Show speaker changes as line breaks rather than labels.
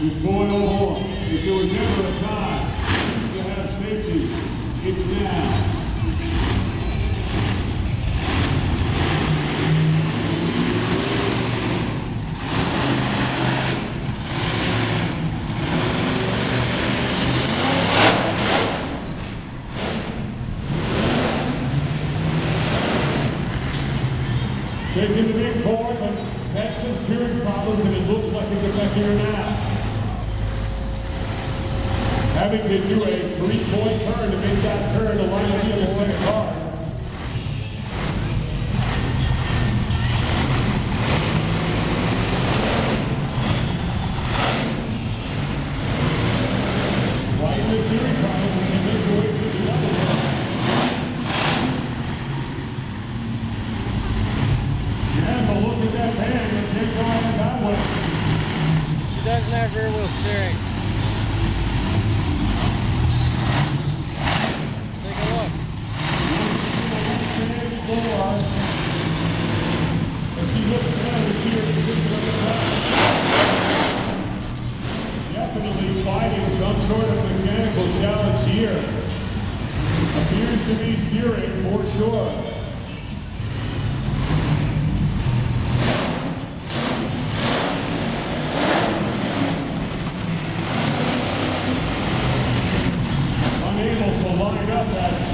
is Boyle Moore. If there was ever a time to have safety, it's now. Taking the big forward, like it's affecting her now. Having to do a three-point turn to make that turn to line up in the second car. Fighting the steering
Doesn't have rear wheel steering.
Definitely fighting some sort of mechanical challenge here. Appears to be steering for sure. Unable to line up that